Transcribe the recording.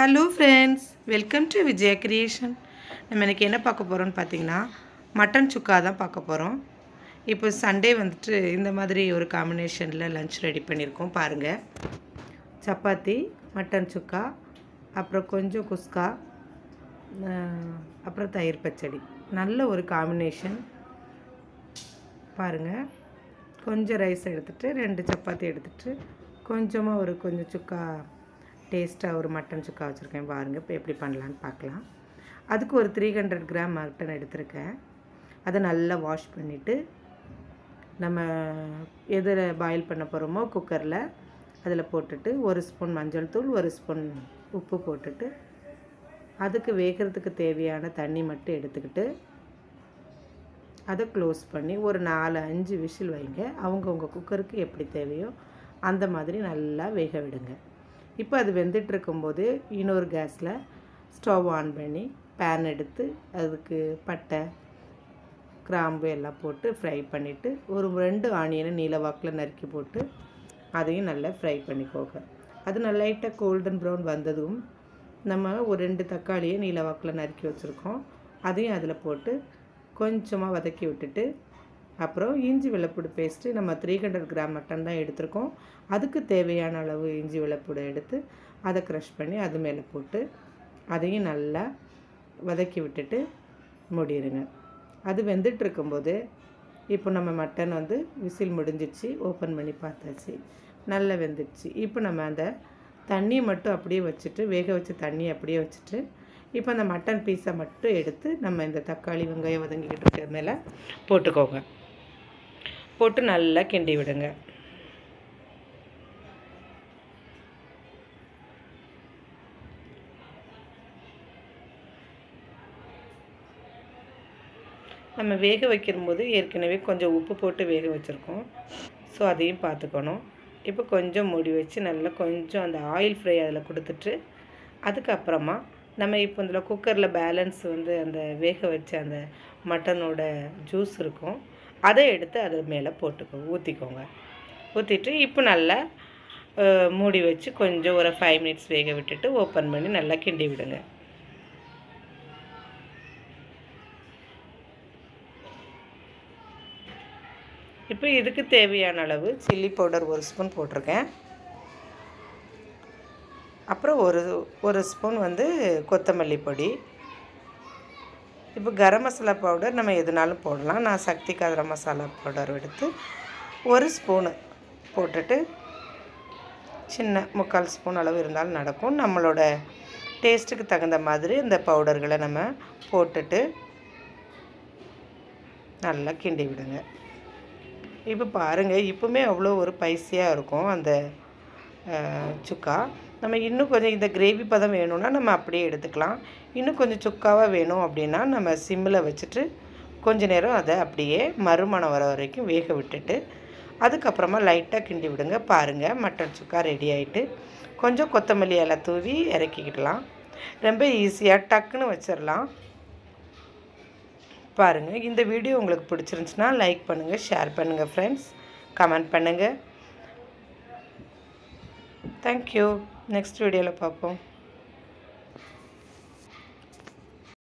Hello friends welcome to Vijaya creation நம்ம இன்றைக்கி என்ன பார்க்க போகிறோம்னு பார்த்தீங்கன்னா மட்டன் சுக்கா தான் பார்க்க போகிறோம் இப்போ சண்டே வந்துட்டு இந்த மாதிரி ஒரு காம்பினேஷனில் லன்ச் ரெடி பண்ணியிருக்கோம். பாருங்கள் சப்பாத்தி மட்டன் சுக்கா அப்புறம் கொஞ்சம் குஸ்கா அப்புறம் தயிர் பச்சடி. நல்ல ஒரு காம்பினேஷன் பாருங்கள் கொஞ்சம் ரைஸ் எடுத்துகிட்டு ரெண்டு சப்பாத்தி எடுத்துகிட்டு கொஞ்சமாக ஒரு கொஞ்சம் சுக்கா டேஸ்ட்டாக ஒரு மட்டன் சுக்கா வச்சுருக்கேன். பாருங்கள் இப்போ எப்படி பண்ணலான்னு பார்க்கலாம். அதுக்கு ஒரு த்ரீ ஹண்ட்ரட் கிராம் மட்டன் எடுத்திருக்கேன். அதை நல்லா வாஷ் பண்ணிவிட்டு நம்ம எதில் பாயில் பண்ண போகிறோமோ குக்கரில் அதில் போட்டுட்டு ஒரு ஸ்பூன் மஞ்சள் தூள் ஒரு ஸ்பூன் உப்பு போட்டுட்டு அதுக்கு வேகிறதுக்கு தேவையான தண்ணி மட்டும் எடுத்துக்கிட்டு அதை க்ளோஸ் பண்ணி ஒரு நாலு அஞ்சு விசில் வைங்க. அவங்கவுங்க குக்கருக்கு எப்படி தேவையோ அந்த மாதிரி நல்லா வேக விடுங்க. இப்போ அது வெந்துட்டு இருக்கும்போது இன்னொரு கேஸில் ஸ்டவ் ஆன் பண்ணி பேன் எடுத்து அதுக்கு பட்டை கிராம்பு எல்லாம் போட்டு ஃப்ரை பண்ணிவிட்டு ஒரு ரெண்டு ஆனியனை நீல வாக்கில் நறுக்கி போட்டு அதையும் நல்லா ஃப்ரை பண்ணிக்கோங்க. அது நல்லா லைட்டாக கோல்டன் ப்ரௌன் வந்ததும் நம்ம ஒரு ரெண்டு தக்காளியை நீல வாக்கில் நறுக்கி வச்சுருக்கோம். அதையும் அதில் போட்டு கொஞ்சமாக வதக்கி விட்டுட்டு அப்புறம் இஞ்சி வெள்ளைப்பூடு பேஸ்ட்டு நம்ம த்ரீ ஹண்ட்ரட் கிராம் மட்டன் தான் எடுத்திருக்கோம். அதுக்கு தேவையான அளவு இஞ்சி வெள்ளைப்பூடு எடுத்து அதை க்ரஷ் பண்ணி அது மேலே போட்டு அதையும் நல்லா வதக்கி விட்டுட்டு முடிடுங்க அது வெந்துட்டு இருக்கும்போது இப்போ நம்ம மட்டன் வந்து விசில் முடிஞ்சிச்சு ஓப்பன் பண்ணி பார்த்தாச்சு. நல்லா வெந்துடுச்சு. இப்போ நம்ம அந்த தண்ணியை மட்டும் அப்படியே வச்சுட்டு வேக வச்ச தண்ணியை அப்படியே வச்சுட்டு இப்போ அந்த மட்டன் பீஸை மட்டும் எடுத்து நம்ம இந்த தக்காளி வெங்காயம் வதங்கிக்கிட்டு இருக்கிற மேலே போட்டுக்கோங்க. போட்டு நல்லா கிண்டி விடுங்க. நம்ம வேக வைக்கும்போது ஏற்கனவே கொஞ்சம் உப்பு போட்டு வேக வச்சுருக்கோம். ஸோ அதையும் பார்த்துக்கணும். இப்போ கொஞ்சம் மூடி வச்சு நல்லா கொஞ்சம் அந்த ஆயில் ஃப்ரை அதில் கொடுத்துட்டு அதுக்கப்புறமா நம்ம இப்போ இதில் குக்கரில் பேலன்ஸ் வந்து அந்த வேக வச்ச அந்த மட்டனோட ஜூஸ் இருக்கும். அதை எடுத்து அது மேலே போட்டுக்கோங்க ஊற்றிக்கோங்க ஊற்றிட்டு இப்போ நல்லா மூடி வச்சு கொஞ்சம் ஒரு ஃபைவ் மினிட்ஸ் வேக விட்டுட்டு ஓப்பன் பண்ணி நல்லா கிண்டி விடுங்க. இப்போ இதுக்கு தேவையான அளவு சில்லி பவுடர் ஒரு ஸ்பூன் போட்டிருக்கேன். அப்புறம் ஒரு ஒரு ஸ்பூன் வந்து கொத்தமல்லி பொடி. இப்போ கரம் மசாலா பவுடர் நம்ம எதுனாலும் போடலாம். நான் சக்தி கரம் மசாலா பவுடர் எடுத்து ஒரு ஸ்பூனு போட்டுட்டு சின்ன முக்கால் ஸ்பூன் அளவு இருந்தாலும் நடக்கும். நம்மளோட டேஸ்ட்டுக்கு தகுந்த மாதிரி இந்த பவுடர்களை நம்ம போட்டுட்டு நல்லா கிண்டி விடுங்க. இப்போ பாருங்கள் இப்போவுமே அவ்வளோ ஒரு பைசியாக இருக்கும். அந்த சுக்கா. நம்ம இன்னும் கொஞ்சம் இந்த கிரேவி பதம் வேணும்னா நம்ம அப்படியே எடுத்துக்கலாம். இன்னும் கொஞ்சம் சுக்காவாக வேணும் அப்படின்னா நம்ம சிம்மில் வச்சுட்டு கொஞ்ச நேரம் அதை அப்படியே மறுமணம் வர வரைக்கும் வேக விட்டுட்டு அதுக்கப்புறமா லைட்டாக கிண்டி விடுங்க. பாருங்கள் மட்டன் சுக்கா ரெடி ஆகிட்டு கொஞ்சம் கொத்தமல்லி இலை தூவி இறக்கிக்கிடலாம். ரொம்ப ஈஸியாக டக்குன்னு வச்சிடலாம். பாருங்கள் இந்த வீடியோ உங்களுக்கு பிடிச்சிருந்துச்சுன்னா லைக் பண்ணுங்கள் ஷேர் பண்ணுங்கள் ஃப்ரெண்ட்ஸ் கமெண்ட் பண்ணுங்கள் தேங்க்யூ நெக்ஸ்ட் வீடியோவில் பார்ப்போம்